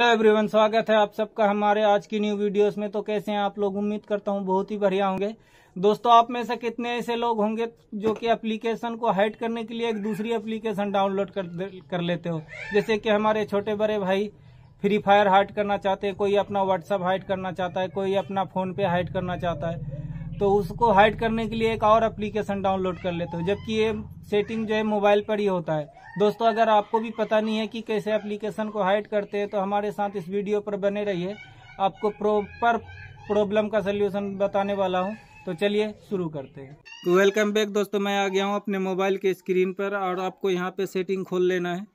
Hello everyone, स्वागत है आप सबका हमारे आज की न्यू वीडियोस में। तो कैसे हैं आप लोग? उम्मीद करता हूँ बहुत ही बढ़िया होंगे। दोस्तों, आप में से कितने ऐसे लोग होंगे जो कि एप्लीकेशन को हाइड करने के लिए एक दूसरी एप्लीकेशन डाउनलोड कर कर लेते हो? जैसे कि हमारे छोटे बड़े भाई फ्री फायर हाइड करना चाहते हैं, कोई अपना व्हाट्सअप हाइड करना चाहता है, कोई अपना फ़ोन पे हाइड करना चाहता है। तो उसको हाइड करने के लिए एक और एप्लीकेशन डाउनलोड कर लेते हो। जबकि ये सेटिंग जो है मोबाइल पर ही होता है। दोस्तों, अगर आपको भी पता नहीं है कि कैसे एप्लीकेशन को हाइड करते हैं तो हमारे साथ इस वीडियो पर बने रहिए। आपको प्रॉपर प्रॉब्लम का सोल्यूशन बताने वाला हूँ। तो चलिए शुरू करते हैं। तो वेलकम बैक दोस्तों, मैं आ गया हूँ अपने मोबाइल के स्क्रीन पर और आपको यहाँ पे सेटिंग खोल लेना है।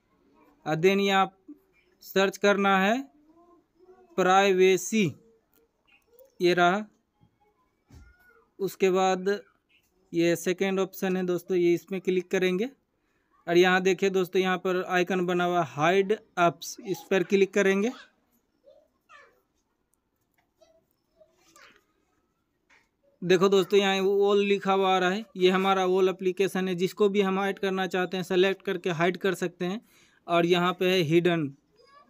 और देन यहाँ सर्च करना है। प्राइवेसी ये रहा। उसके बाद ये सेकेंड ऑप्शन है दोस्तों, ये इसमें क्लिक करेंगे। और यहाँ देखिए दोस्तों, यहाँ पर आइकन बना हुआ हाइड अप्स इस पर क्लिक करेंगे। देखो दोस्तों, यहाँ ओल लिखा हुआ आ रहा है। ये हमारा ओल एप्लीकेशन है। जिसको भी हम हाइड करना चाहते हैं सेलेक्ट करके हाइड कर सकते हैं। और यहाँ पे है हिडन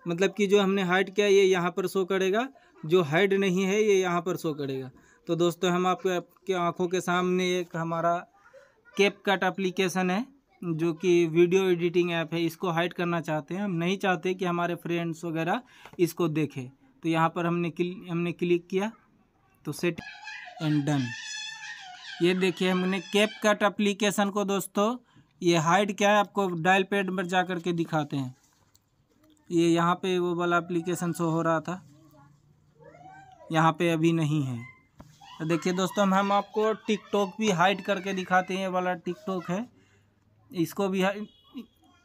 मतलब कि जो हमने हाइड किया, ये यहाँ पर शो करेगा। जो हाइड नहीं है, ये यहाँ पर शो करेगा। तो दोस्तों, हम आपके आपके आँखों के सामने एक हमारा केप कट एप्लीकेशन है, जो कि वीडियो एडिटिंग ऐप है। इसको हाइड करना चाहते हैं। हम नहीं चाहते कि हमारे फ्रेंड्स वगैरह इसको देखें। तो यहाँ पर हमने क्लिक हमने क्लिक किया तो सेट एंड डन ये देखिए, हमने केप कट एप्लीकेशन को दोस्तों, ये हाइड क्या है? आपको डायल पैड पर जा कर के दिखाते हैं। ये यहाँ पे वो वाला एप्लीकेशन शो हो रहा था। यहाँ पे अभी नहीं है। तो देखिए दोस्तों, हम आपको टिकटॉक भी हाइड करके दिखाते हैं वाला टिकटॉक है। इसको भी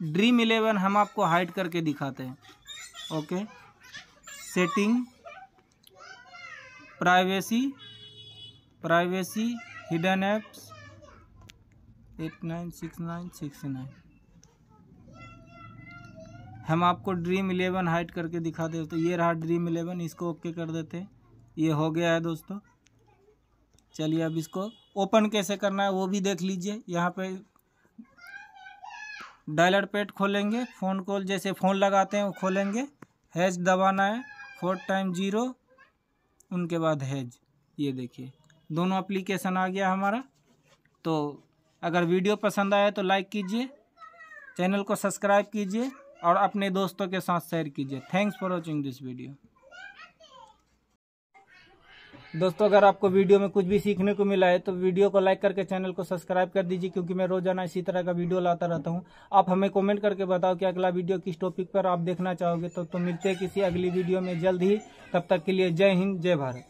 ड्रीम इलेवन हम आपको हाइड करके दिखाते हैं। Okay? Setting privacy privacy hidden apps eight nine six nine six nine हम आपको ड्रीम इलेवन हाइड करके दिखा दे तो ये रहा ड्रीम इलेवन इसको ओके कर देते हैं। ये हो गया है दोस्तों। चलिए अब इसको ओपन कैसे करना है वो भी देख लीजिए। यहाँ पे डायलर पेड खोलेंगे, फ़ोन कॉल जैसे फ़ोन लगाते हैं वो खोलेंगे। हैज़ दबाना है, फोर टाइम ज़ीरो, उनके बाद हैज़ ये देखिए, दोनों एप्लीकेशन आ गया हमारा। तो अगर वीडियो पसंद आया तो लाइक कीजिए, चैनल को सब्सक्राइब कीजिए और अपने दोस्तों के साथ शेयर कीजिए। Thanks for watching this video दोस्तों अगर आपको वीडियो में कुछ भी सीखने को मिला है तो वीडियो को लाइक करके चैनल को सब्सक्राइब कर दीजिए क्योंकि मैं रोज़ाना इसी तरह का वीडियो लाता रहता हूँ। आप हमें कमेंट करके बताओ कि अगला वीडियो किस टॉपिक पर आप देखना चाहोगे। तो, तो मिलते हैं किसी अगली वीडियो में जल्द ही। तब तक के लिए जय हिंद जय भारत।